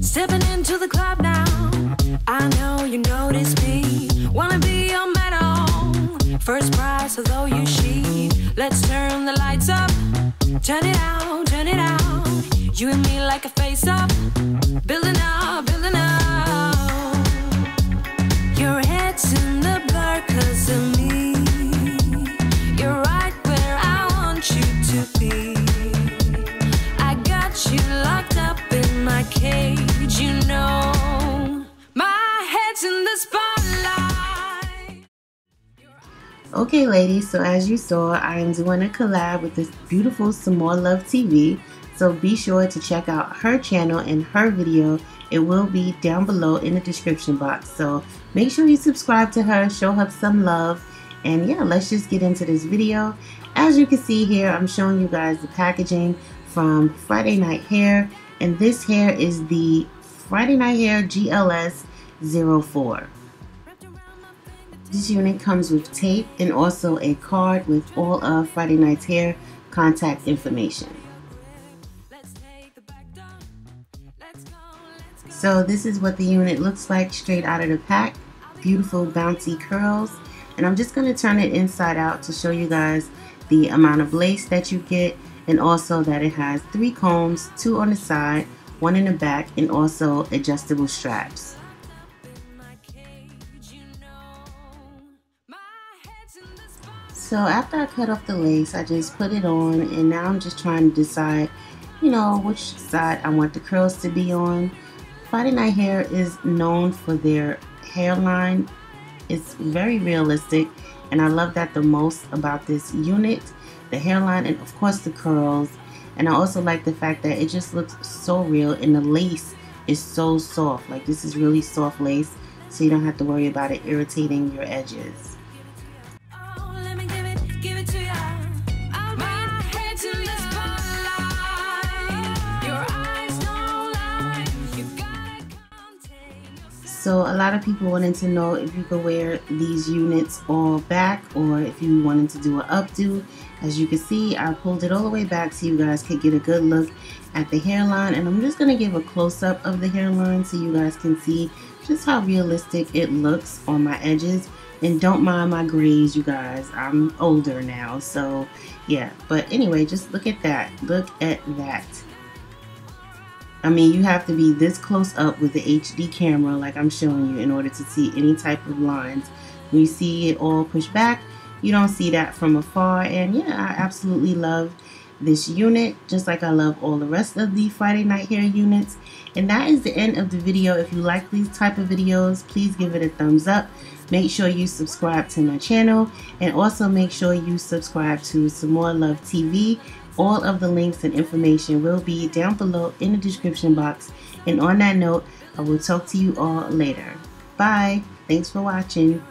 Stepping into the club now. I know you notice me. Wanna be your medal. First prize, although you she. Let's turn the lights up. Turn it out, turn it out. You and me like a face up, building up. Okay, ladies, so as you saw, I am doing a collab with this beautiful Some More Love TV. So be sure to check out her channel and her video. It will be down below in the description box. So make sure you subscribe to her, show her some love. And yeah, let's just get into this video. As you can see here, I'm showing you guys the packaging from Friday Night Hair. And this hair is the Friday Night Hair GLS 04. This unit comes with tape and also a card with all of Friday Night's Hair contact information. So this is what the unit looks like straight out of the pack. Beautiful bouncy curls. And I'm just going to turn it inside out to show you guys the amount of lace that you get and also that it has three combs, two on the side, one in the back, and also adjustable straps. So after I cut off the lace, I just put it on and now I'm just trying to decide, you know, which side I want the curls to be on. Friday Night Hair is known for their hairline. It's very realistic and I love that the most about this unit. The hairline and of course the curls. And I also like the fact that it just looks so real and the lace is so soft. Like this is really soft lace so you don't have to worry about it irritating your edges. So a lot of people wanted to know if you could wear these units all back or if you wanted to do an updo. As you can see, I pulled it all the way back so you guys could get a good look at the hairline. And I'm just going to give a close-up of the hairline so you guys can see just how realistic it looks on my edges. And don't mind my grays, you guys. I'm older now, so yeah. But anyway, just look at that. Look at that. I mean, you have to be this close up with the HD camera like I'm showing you in order to see any type of lines. When you see it all pushed back, you don't see that from afar. And yeah, I absolutely love this unit, just like I love all the rest of the Friday Night Hair units. And that is the end of the video. If you like these type of videos, please give it a thumbs up. Make sure you subscribe to my channel and also make sure you subscribe to Some More Love TV. All of the links and information will be down below in the description box. And on that note, I will talk to you all later. Bye. Thanks for watching.